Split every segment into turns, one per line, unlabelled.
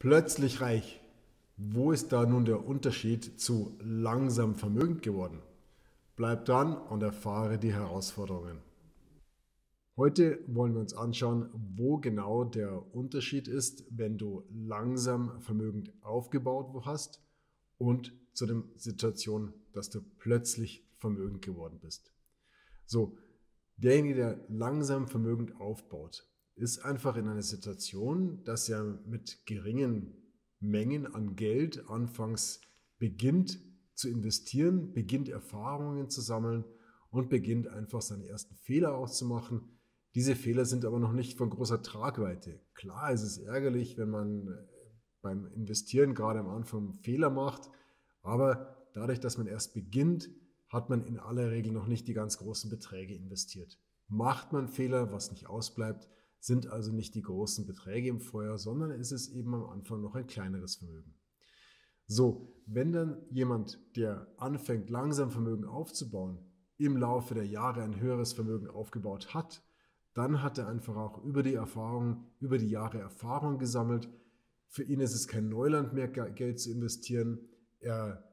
Plötzlich reich. Wo ist da nun der Unterschied zu langsam vermögend geworden? Bleib dran und erfahre die Herausforderungen. Heute wollen wir uns anschauen, wo genau der Unterschied ist, wenn du langsam vermögend aufgebaut hast und zu der Situation, dass du plötzlich vermögend geworden bist. So, derjenige, der langsam vermögend aufbaut, ist einfach in einer Situation, dass er mit geringen Mengen an Geld anfangs beginnt zu investieren, beginnt Erfahrungen zu sammeln und beginnt einfach seine ersten Fehler auszumachen. Diese Fehler sind aber noch nicht von großer Tragweite. Klar ist es ärgerlich, wenn man äh, beim Investieren gerade am Anfang Fehler macht, aber dadurch, dass man erst beginnt, hat man in aller Regel noch nicht die ganz großen Beträge investiert. Macht man Fehler, was nicht ausbleibt, sind also nicht die großen Beträge im Feuer, sondern ist es eben am Anfang noch ein kleineres Vermögen. So, wenn dann jemand, der anfängt, langsam Vermögen aufzubauen, im Laufe der Jahre ein höheres Vermögen aufgebaut hat, dann hat er einfach auch über die Erfahrung, über die Jahre Erfahrung gesammelt. Für ihn ist es kein Neuland mehr, Geld zu investieren. Er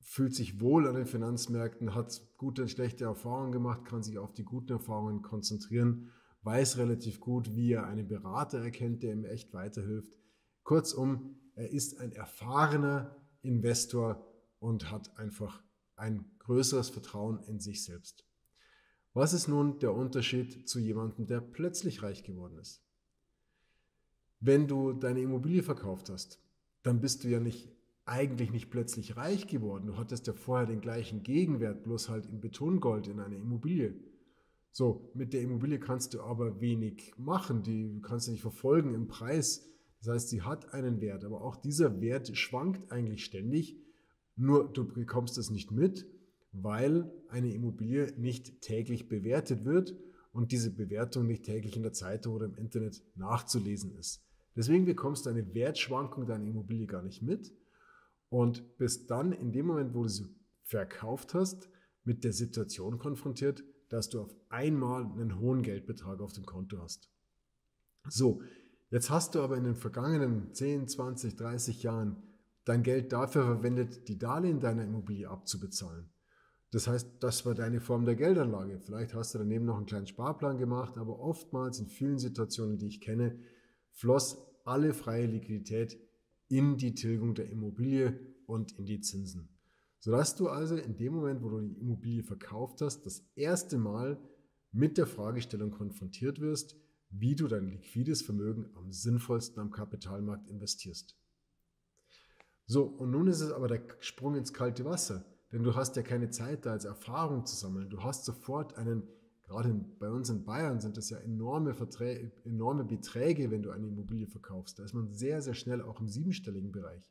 fühlt sich wohl an den Finanzmärkten, hat gute und schlechte Erfahrungen gemacht, kann sich auf die guten Erfahrungen konzentrieren weiß relativ gut, wie er einen Berater erkennt, der ihm echt weiterhilft. Kurzum, er ist ein erfahrener Investor und hat einfach ein größeres Vertrauen in sich selbst. Was ist nun der Unterschied zu jemandem, der plötzlich reich geworden ist? Wenn du deine Immobilie verkauft hast, dann bist du ja nicht eigentlich nicht plötzlich reich geworden. Du hattest ja vorher den gleichen Gegenwert, bloß halt in Betongold in einer Immobilie. So, mit der Immobilie kannst du aber wenig machen. Die kannst du nicht verfolgen im Preis. Das heißt, sie hat einen Wert, aber auch dieser Wert schwankt eigentlich ständig. Nur du bekommst es nicht mit, weil eine Immobilie nicht täglich bewertet wird und diese Bewertung nicht täglich in der Zeitung oder im Internet nachzulesen ist. Deswegen bekommst du eine Wertschwankung deiner Immobilie gar nicht mit und bist dann in dem Moment, wo du sie verkauft hast, mit der Situation konfrontiert, dass du auf einmal einen hohen Geldbetrag auf dem Konto hast. So, jetzt hast du aber in den vergangenen 10, 20, 30 Jahren dein Geld dafür verwendet, die Darlehen deiner Immobilie abzubezahlen. Das heißt, das war deine Form der Geldanlage. Vielleicht hast du daneben noch einen kleinen Sparplan gemacht, aber oftmals in vielen Situationen, die ich kenne, floss alle freie Liquidität in die Tilgung der Immobilie und in die Zinsen sodass du also in dem Moment, wo du die Immobilie verkauft hast, das erste Mal mit der Fragestellung konfrontiert wirst, wie du dein liquides Vermögen am sinnvollsten am Kapitalmarkt investierst. So, und nun ist es aber der Sprung ins kalte Wasser, denn du hast ja keine Zeit da als Erfahrung zu sammeln. Du hast sofort einen, gerade bei uns in Bayern sind das ja enorme, Verträge, enorme Beträge, wenn du eine Immobilie verkaufst. Da ist man sehr, sehr schnell auch im siebenstelligen Bereich.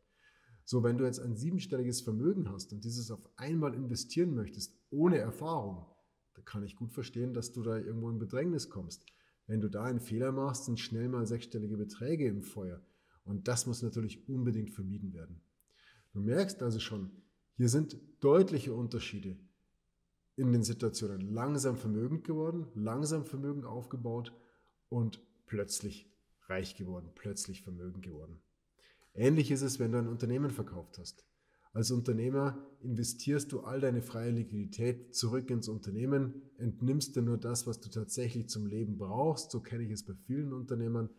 So, wenn du jetzt ein siebenstelliges Vermögen hast und dieses auf einmal investieren möchtest, ohne Erfahrung, da kann ich gut verstehen, dass du da irgendwo in Bedrängnis kommst. Wenn du da einen Fehler machst, sind schnell mal sechsstellige Beträge im Feuer. Und das muss natürlich unbedingt vermieden werden. Du merkst also schon, hier sind deutliche Unterschiede in den Situationen. Langsam vermögend geworden, langsam Vermögen aufgebaut und plötzlich reich geworden, plötzlich vermögend geworden. Ähnlich ist es, wenn du ein Unternehmen verkauft hast. Als Unternehmer investierst du all deine freie Liquidität zurück ins Unternehmen, entnimmst dir nur das, was du tatsächlich zum Leben brauchst. So kenne ich es bei vielen Unternehmern.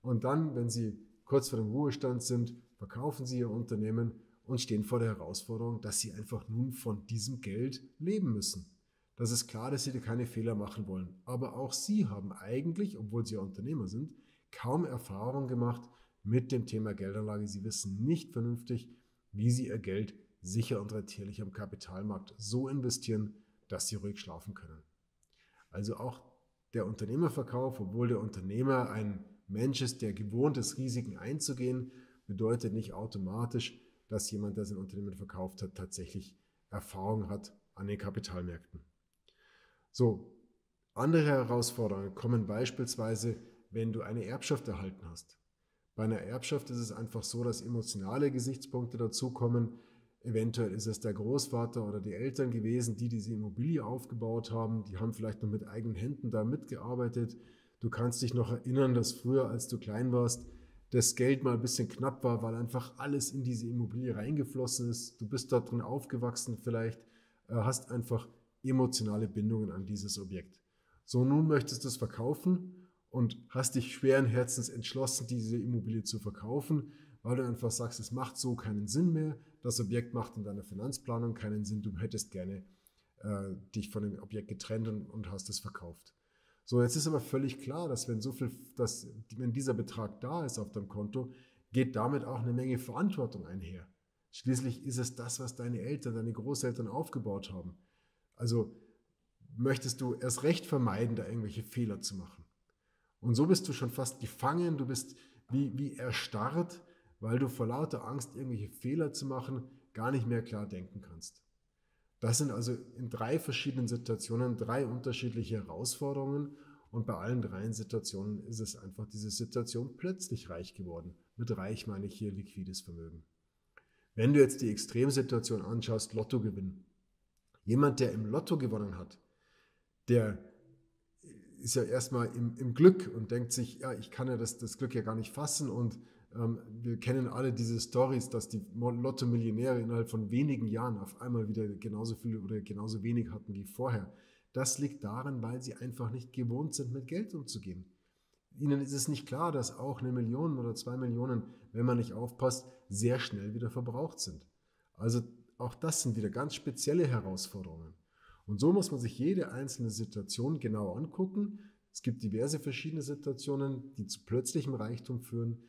Und dann, wenn sie kurz vor dem Ruhestand sind, verkaufen sie ihr Unternehmen und stehen vor der Herausforderung, dass sie einfach nun von diesem Geld leben müssen. Das ist klar, dass sie keine Fehler machen wollen. Aber auch sie haben eigentlich, obwohl sie ja Unternehmer sind, kaum Erfahrung gemacht, mit dem Thema Geldanlage. Sie wissen nicht vernünftig, wie Sie Ihr Geld sicher und rentierlich am Kapitalmarkt so investieren, dass Sie ruhig schlafen können. Also auch der Unternehmerverkauf, obwohl der Unternehmer ein Mensch ist, der gewohnt ist, Risiken einzugehen, bedeutet nicht automatisch, dass jemand, der sein Unternehmen verkauft hat, tatsächlich Erfahrung hat an den Kapitalmärkten. So, andere Herausforderungen kommen beispielsweise, wenn du eine Erbschaft erhalten hast. Bei einer Erbschaft ist es einfach so, dass emotionale Gesichtspunkte dazukommen. Eventuell ist es der Großvater oder die Eltern gewesen, die diese Immobilie aufgebaut haben. Die haben vielleicht noch mit eigenen Händen da mitgearbeitet. Du kannst dich noch erinnern, dass früher, als du klein warst, das Geld mal ein bisschen knapp war, weil einfach alles in diese Immobilie reingeflossen ist. Du bist dort drin aufgewachsen vielleicht, äh, hast einfach emotionale Bindungen an dieses Objekt. So, nun möchtest du es verkaufen und hast dich schweren Herzens entschlossen, diese Immobilie zu verkaufen, weil du einfach sagst, es macht so keinen Sinn mehr. Das Objekt macht in deiner Finanzplanung keinen Sinn. Du hättest gerne äh, dich von dem Objekt getrennt und, und hast es verkauft. So, jetzt ist aber völlig klar, dass wenn so viel, dass, wenn dieser Betrag da ist auf deinem Konto, geht damit auch eine Menge Verantwortung einher. Schließlich ist es das, was deine Eltern, deine Großeltern aufgebaut haben. Also möchtest du erst recht vermeiden, da irgendwelche Fehler zu machen. Und so bist du schon fast gefangen, du bist wie, wie erstarrt, weil du vor lauter Angst, irgendwelche Fehler zu machen, gar nicht mehr klar denken kannst. Das sind also in drei verschiedenen Situationen drei unterschiedliche Herausforderungen und bei allen drei Situationen ist es einfach diese Situation plötzlich reich geworden. Mit reich meine ich hier liquides Vermögen. Wenn du jetzt die Extremsituation anschaust, Lottogewinn. Jemand, der im Lotto gewonnen hat, der ist ja erstmal im, im Glück und denkt sich, ja, ich kann ja das, das Glück ja gar nicht fassen und ähm, wir kennen alle diese Stories, dass die Lotto-Millionäre innerhalb von wenigen Jahren auf einmal wieder genauso viel oder genauso wenig hatten wie vorher. Das liegt daran, weil sie einfach nicht gewohnt sind, mit Geld umzugehen. Ihnen ist es nicht klar, dass auch eine Million oder zwei Millionen, wenn man nicht aufpasst, sehr schnell wieder verbraucht sind. Also auch das sind wieder ganz spezielle Herausforderungen. Und so muss man sich jede einzelne Situation genau angucken. Es gibt diverse verschiedene Situationen, die zu plötzlichem Reichtum führen.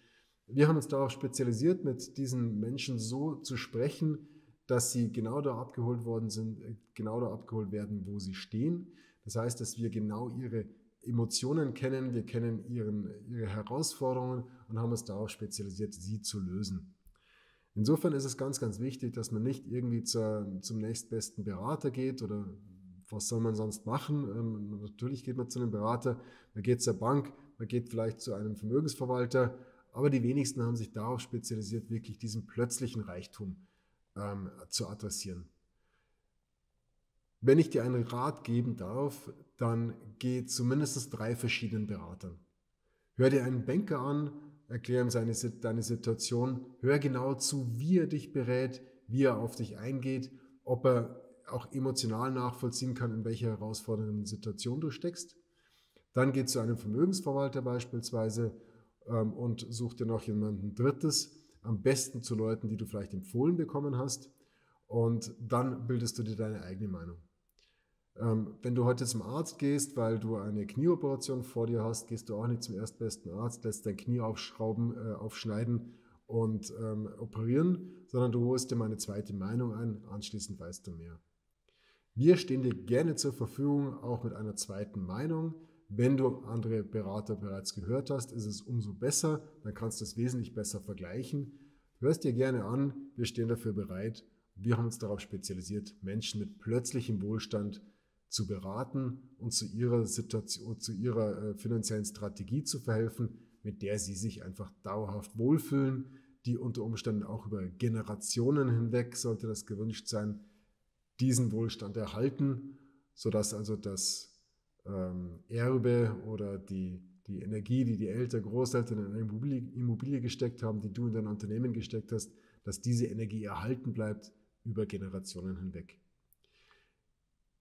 Wir haben uns darauf spezialisiert, mit diesen Menschen so zu sprechen, dass sie genau da abgeholt worden sind, äh, genau da abgeholt werden, wo sie stehen. Das heißt, dass wir genau ihre Emotionen kennen, wir kennen ihren, ihre Herausforderungen und haben uns darauf spezialisiert, sie zu lösen. Insofern ist es ganz, ganz wichtig, dass man nicht irgendwie zur, zum nächstbesten Berater geht oder was soll man sonst machen? Ähm, natürlich geht man zu einem Berater, man geht zur Bank, man geht vielleicht zu einem Vermögensverwalter aber die wenigsten haben sich darauf spezialisiert, wirklich diesen plötzlichen Reichtum ähm, zu adressieren. Wenn ich dir einen Rat geben darf, dann geh zumindest drei verschiedenen Beratern. Hör dir einen Banker an, erklär ihm seine, deine Situation, hör genau zu, wie er dich berät, wie er auf dich eingeht, ob er auch emotional nachvollziehen kann, in welcher herausfordernden Situation du steckst. Dann geh zu einem Vermögensverwalter beispielsweise ähm, und such dir noch jemanden Drittes, am besten zu Leuten, die du vielleicht empfohlen bekommen hast. Und dann bildest du dir deine eigene Meinung. Ähm, wenn du heute zum Arzt gehst, weil du eine Knieoperation vor dir hast, gehst du auch nicht zum erstbesten Arzt, lässt dein Knie aufschrauben, äh, aufschneiden und ähm, operieren, sondern du holst dir meine zweite Meinung ein, anschließend weißt du mehr. Wir stehen dir gerne zur Verfügung, auch mit einer zweiten Meinung. Wenn du andere Berater bereits gehört hast, ist es umso besser, dann kannst du es wesentlich besser vergleichen. Hörst dir gerne an, wir stehen dafür bereit. Wir haben uns darauf spezialisiert, Menschen mit plötzlichem Wohlstand zu beraten und zu ihrer Situation, zu ihrer äh, finanziellen Strategie zu verhelfen, mit der sie sich einfach dauerhaft wohlfühlen, die unter Umständen auch über Generationen hinweg, sollte das gewünscht sein, diesen Wohlstand erhalten, sodass also das ähm, Erbe oder die, die Energie, die die Eltern, Großeltern in eine Immobilie, Immobilie gesteckt haben, die du in dein Unternehmen gesteckt hast, dass diese Energie erhalten bleibt über Generationen hinweg.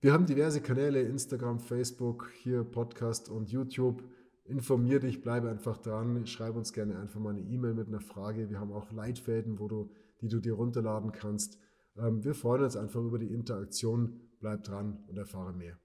Wir haben diverse Kanäle, Instagram, Facebook, hier Podcast und YouTube. Informier dich, bleibe einfach dran, schreib uns gerne einfach mal eine E-Mail mit einer Frage. Wir haben auch Leitfäden, wo du, die du dir runterladen kannst. Ähm, wir freuen uns einfach über die Interaktion. Bleib dran und erfahre mehr.